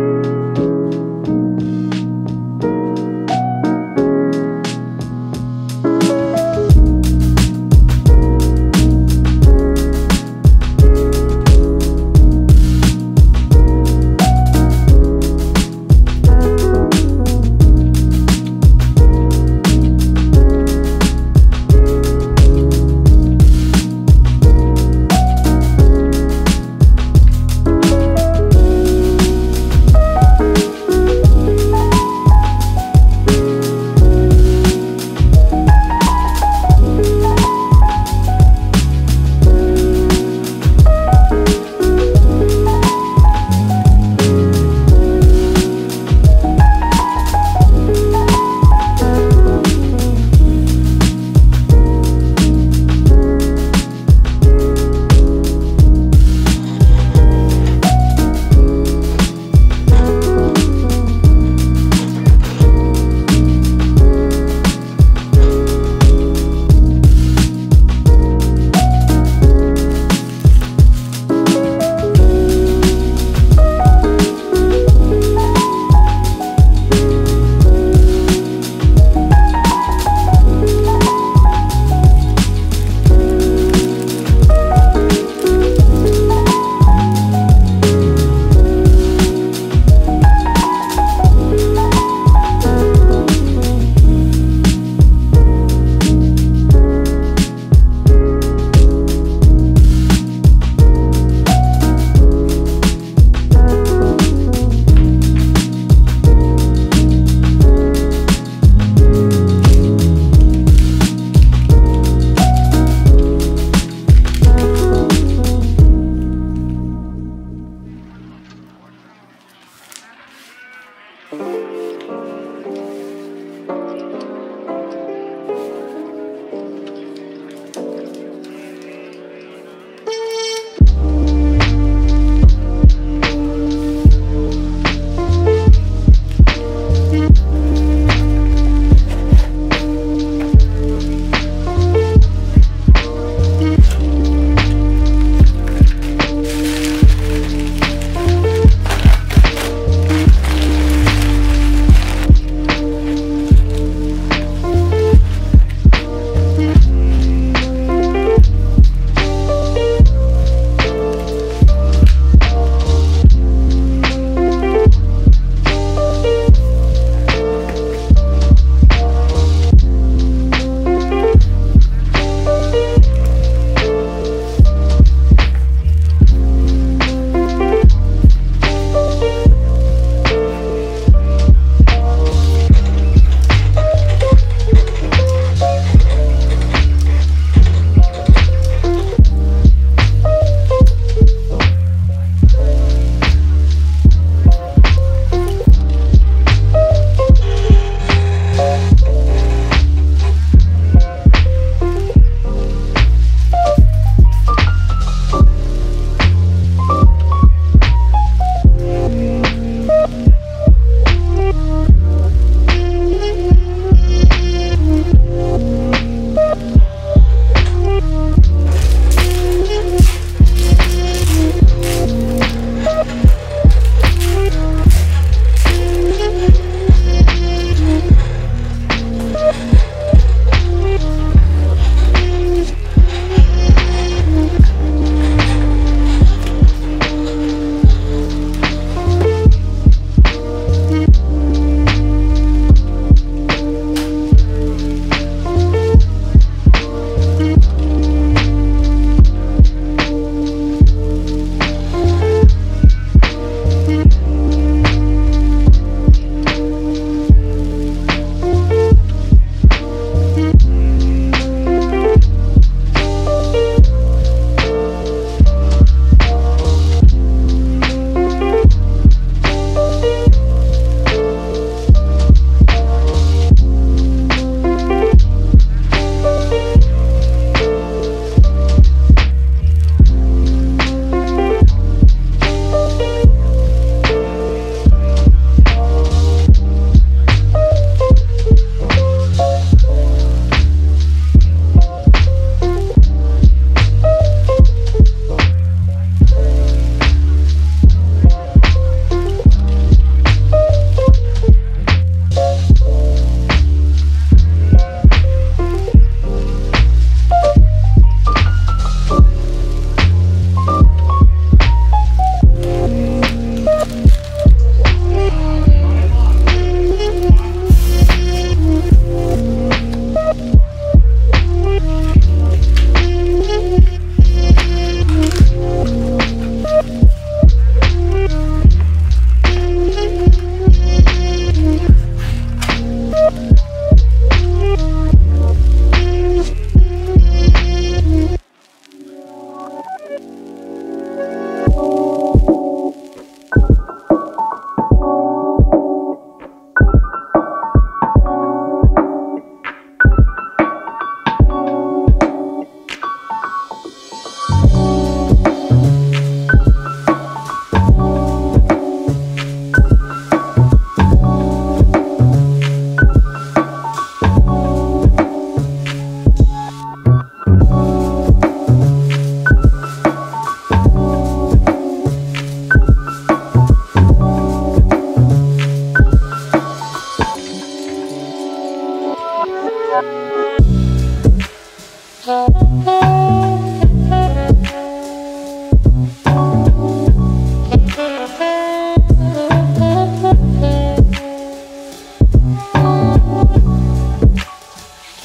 you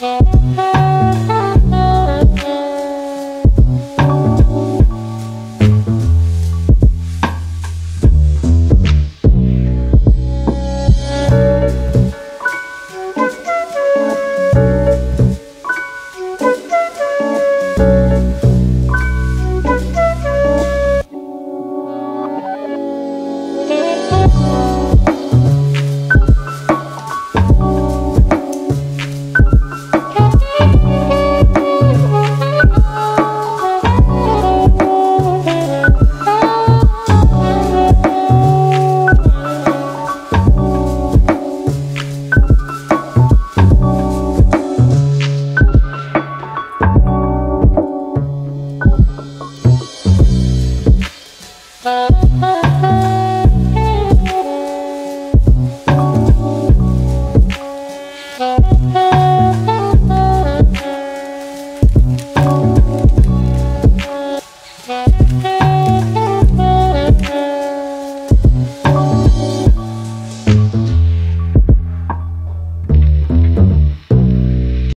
Yeah.